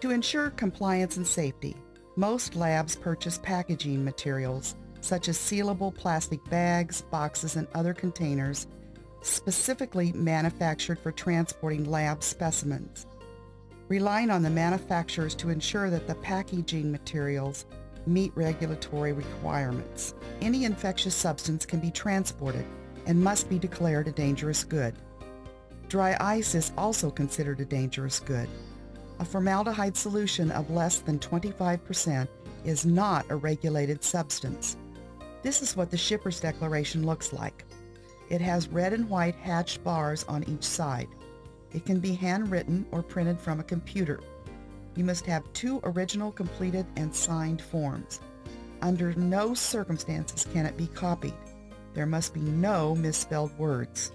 To ensure compliance and safety, most labs purchase packaging materials such as sealable plastic bags, boxes, and other containers specifically manufactured for transporting lab specimens. Relying on the manufacturers to ensure that the packaging materials meet regulatory requirements. Any infectious substance can be transported and must be declared a dangerous good. Dry ice is also considered a dangerous good. A formaldehyde solution of less than 25% is not a regulated substance. This is what the shipper's declaration looks like. It has red and white hatched bars on each side. It can be handwritten or printed from a computer. You must have two original completed and signed forms. Under no circumstances can it be copied. There must be no misspelled words.